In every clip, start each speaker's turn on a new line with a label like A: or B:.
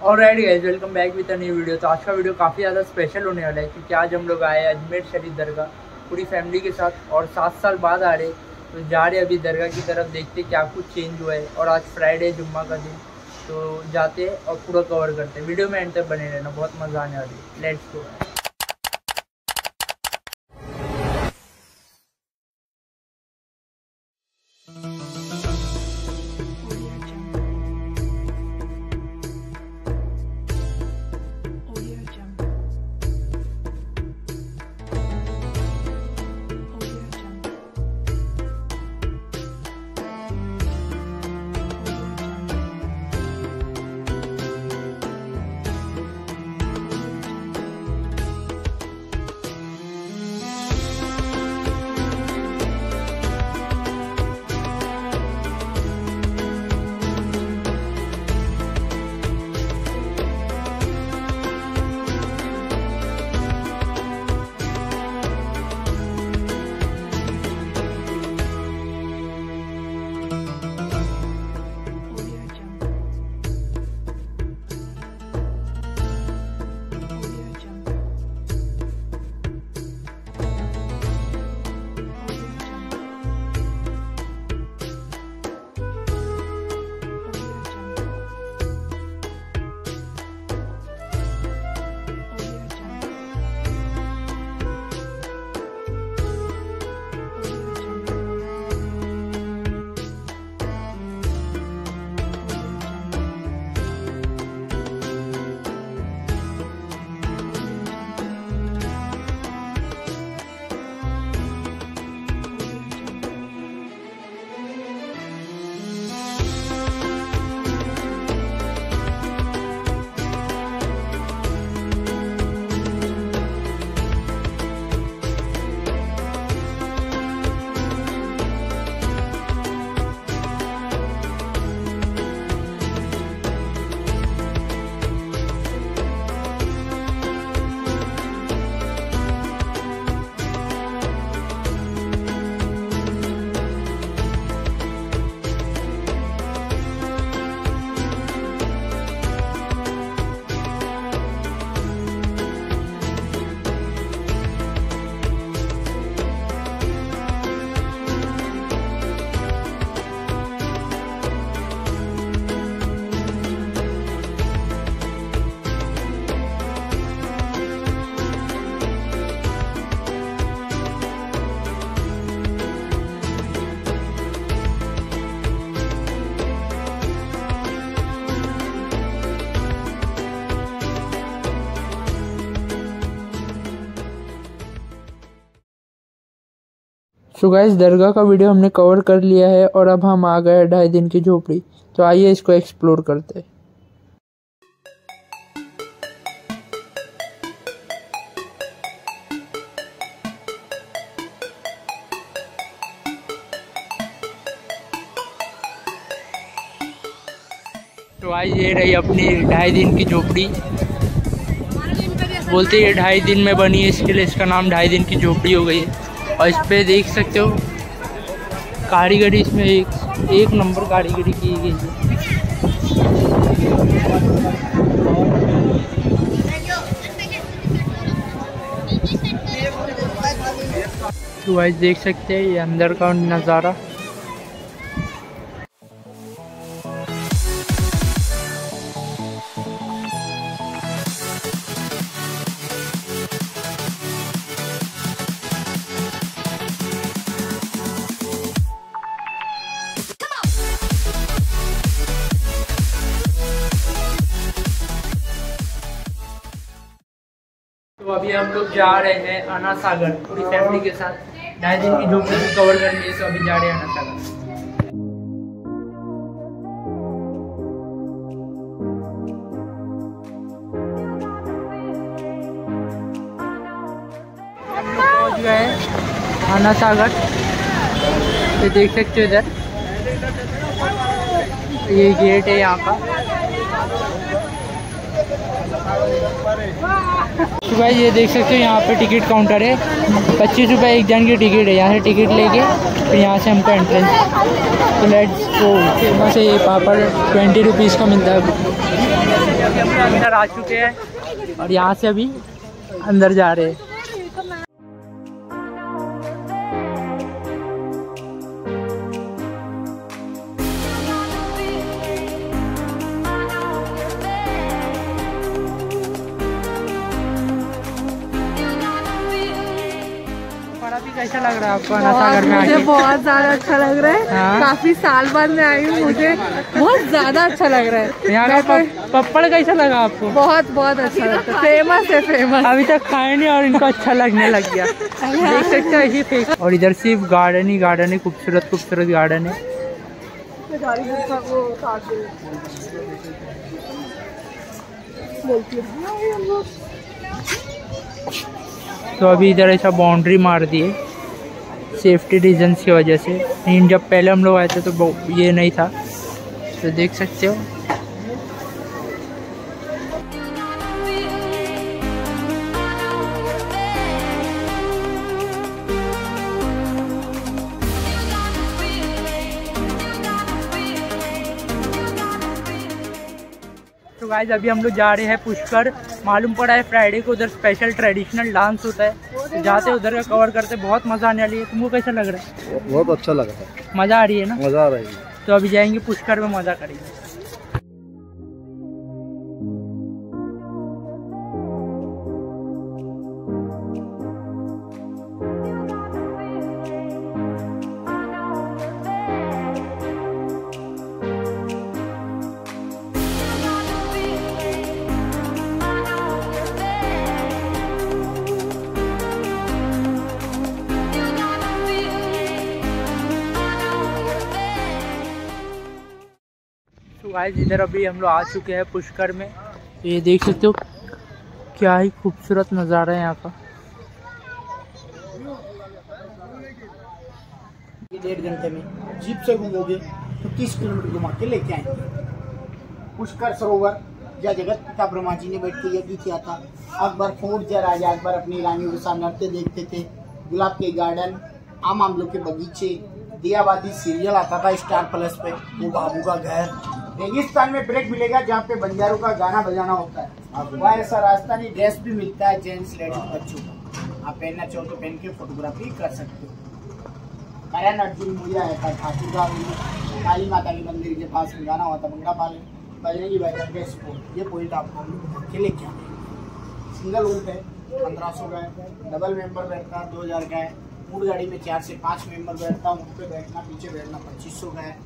A: All right guys welcome back with new video तो आज का वीडियो काफ़ी ज़्यादा स्पेशल होने वाला है क्योंकि आज हम लोग आए अजमेर शरीफ दरगाह, पूरी फैमिली के साथ और सात साल बाद आ रहे तो जा रहे अभी दरगाह की तरफ़, देखते क्या कुछ चेंज हुआ है। और आज फ्राइडे जुम्मा का दिन। तो जाते और पूरा कवर करते हैं। वीडियो में एंड तक बने रहना, बहुत मज़ा आने वाली है। लेट्स गो सो गाइस दरगाह का वीडियो हमने कवर कर लिया है और अब हम आ गए ढाई दिन की झोपड़ी। तो आइए इसको एक्सप्लोर करते हैं। तो आज ये रही अपनी ढाई दिन की झोपड़ी। बोलते ये ढाई दिन में बनी है, इसके लिए इसका नाम ढाई दिन की झोपड़ी हो गई है। और इस पर देख सकते हो, कारीगरी इसमें एक एक नंबर कारीगरी की गई है। तो वाइज देख सकते हैं ये अंदर का नज़ारा। अभी हम लोग जा रहे हैं अना सागर पूरी फैमिली के साथ। ढाई दिन की झोपड़ी कवर करने के लिए तो अभी जा रहे हैं अना सागर हैं अना सागर ये देख सकते हो इधर। ये गेट है यहाँ का। तो भाई ये देख सकते हो यहाँ पे टिकट काउंटर है। पच्चीस रुपये एक जन की टिकट है यहाँ से टिकट लेके फिर यहाँ से हमको एंट्रेंस तो लेट्स गो फ़ेमस है ये पापड़ ट्वेंटी रुपीज़ का मिलता है। अभी अंदर आ चुके हैं। और यहाँ से अभी अंदर जा रहे हैं। लग रहा है आपको में
B: मुझे बहुत ज़्यादा अच्छा लग रहा है। हाँ? काफ़ी साल बाद में आई हूँ मुझे बहुत ज़्यादा अच्छा लग रहा है।
A: यहाँ का पप्पड़ कैसा लगा आपको?
B: बहुत बहुत अच्छा लगता है। फ़ेमस है फ़ेमस।
A: अभी तक खाए नहीं और इनको अच्छा लगने लग गया। देख सकते हो और इधर सिर्फ़ गार्डन ही गार्डन है खूबसूरत खूबसूरत गार्डन है। तो अभी इधर ऐसा बाउंड्री मार दिए। सेफ्टी रीजन्स की वजह से। लेकिन जब पहले हम लोग आए थे तो ये नहीं था। तो देख सकते हो। गाइज़ अभी हम लोग जा रहे हैं पुष्कर। मालूम पड़ा है फ्राइडे को उधर स्पेशल ट्रेडिशनल डांस होता है। तो जाते उधर का कवर करते बहुत मज़ा आने वाली है। तुमको कैसा लग रहा
C: है? बहुत अच्छा लग रहा है।
A: मज़ा आ रही है ना?
C: मज़ा आ रही है।
A: तो अभी जाएँगे पुष्कर में मज़ा करेंगे। गाइस, इधर अभी हम लोग आ चुके हैं पुष्कर में। ये देख सकते हो, क्या ही खूबसूरत नज़ारा है यहाँ का।
D: डेढ़ घंटे में जीप से घूमोगे तो तीस किलोमीटर घुमा के लेके आएँगे। पुष्कर सरोवर या जगत पिता ब्रह्मा जी ने बैठ के यज्ञ किया था। अकबर फोर्ट जय राजा अकबर अपनी रानियों के साथ नृत्य देखते थे। गुलाब के गार्डन, आम आमलों के बगीचे, दियाबादी सीरियल आता था स्टार प्लस पे, वो बाबू का घर। रेगिस्तान में ब्रेक मिलेगा जहाँ पे बंजारों का गाना बजाना होता है। वहाँ ऐसा राजस्थानी ड्रेस भी मिलता है जेंट्स लेडीज़ बच्चों का। आप पहनना चाहो तो पहन के फोटोग्राफी कर सकते हो। करण अर्जुन मुझे था ठाकुर का काली माता के मंदिर के पास में गाना हुआ था बंगड़ा पाल। बजरंगी बैठक के। स्पोर्ट ये पॉइंट आपको के लेके आए सिंगल रूम है पंद्रह सौ का है डबल मेंबर बैठता है दो हज़ार का है। ऊट गाड़ी में चार से पाँच मेंबर बैठता हूँ उन पर बैठना पीछे बैठना पच्चीस सौ का है।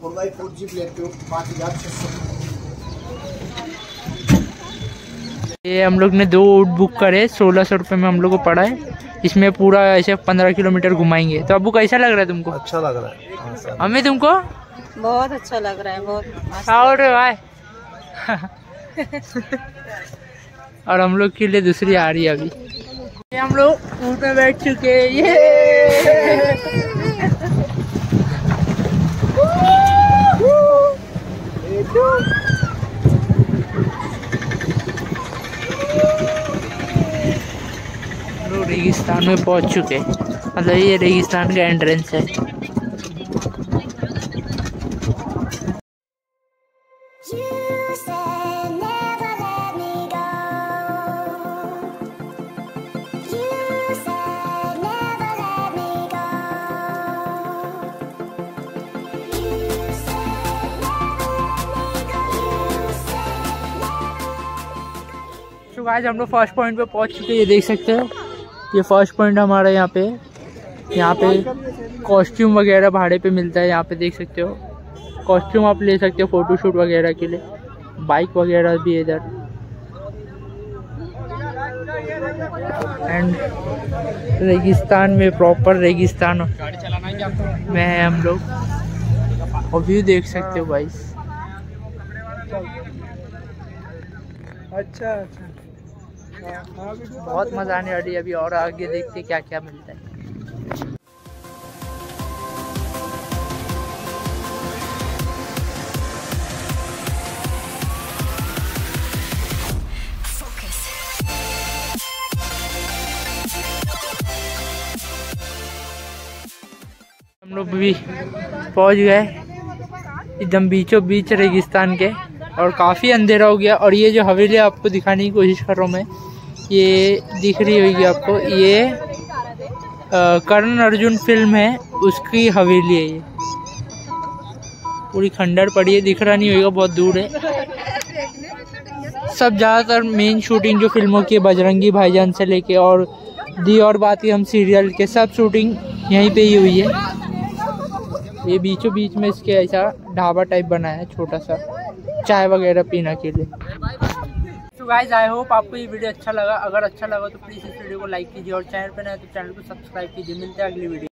D: फोर बाई हो पाँच हज़ार छः सौ।
A: ये हम लोग ने दो ऊट बुक करे सोलह सौ रुपये में हम लोग को पड़ा है। इसमें पूरा ऐसे पंद्रह किलोमीटर घुमाएँगे। तो अबू कैसा लग रहा है तुमको?
C: अच्छा लग रहा है। हाँ,
A: हमें तुमको?
B: बहुत अच्छा लग रहा है बहुत
A: और भाई। और हम लोग के लिए दूसरी आ रही है अभी। ये हम लोग ऊट में बैठ चुके हैं। ये! रेगिस्तान में पहुँच चुके मतलब ये रेगिस्तान का एंट्रेंस है। आज हम लोग फ़र्स्ट पॉइंट पे पहुँच चुके हैं, ये देख सकते हो। ये फ़र्स्ट पॉइंट हमारा यहाँ पे। यहाँ पे कॉस्ट्यूम वगैरह भाड़े पे मिलता है, यहाँ पे देख सकते हो। कॉस्ट्यूम आप ले सकते हो फ़ोटो शूट वगैरह के लिए। बाइक वगैरह भी इधर। एंड रेगिस्तान में प्रॉपर रेगिस्तान। में है हम लोग। और व्यू देख सकते हो भाई अच्छा अच्छा। बहुत मज़ा आने वाली है अभी और आगे देखते क्या क्या मिलता है। हम लोग भी पहुँच गए एकदम बीचों बीच रेगिस्तान के और काफ़ी अंधेरा हो गया और ये जो हवेली आपको दिखाने की कोशिश कर रहा हूँ मैं ये दिख रही होगी आपको। ये कर्ण अर्जुन फ़िल्म है, उसकी हवेली है ये। पूरी खंडर पड़ी है, दिख रहा नहीं होगा, बहुत दूर है। सब ज़्यादातर मेन शूटिंग जो फ़िल्मों की बजरंगी भाईजान से लेके और दी और बात ही हम सीरियल के, सब शूटिंग यहीं पे ही हुई है। ये बीचों बीच में इसके ऐसा ढाबा टाइप बनाया है, छोटा सा, चाय वगैरह पीने के लिए। तो गाइज़ आई होप आपको ये वीडियो अच्छा लगा। अगर अच्छा लगा तो प्लीज़ इस वीडियो को लाइक कीजिए और चैनल पर नए तो चैनल को सब्सक्राइब कीजिए। मिलते हैं अगली वीडियो